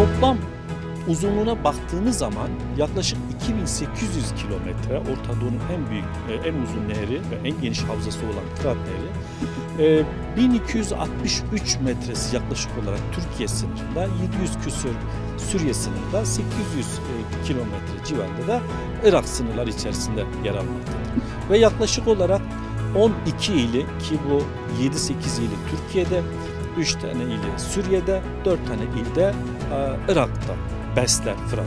Toplam uzunluğuna baktığınız zaman yaklaşık 2800 kilometre Orta Doğu'nun en büyük, e, en uzun nehri ve en geniş havzası olan Fırat Nehri. E, 1263 metresi yaklaşık olarak Türkiye sınırında, 700 küsür Suriye sınırında, 800 e, kilometre civarında da Irak sınırlar içerisinde yer almaktadır. Ve yaklaşık olarak 12 ili ki bu 7-8 ili Türkiye'de, 3 tane ili Suriye'de, 4 tane ilde e, Irak'ta besler Fırat.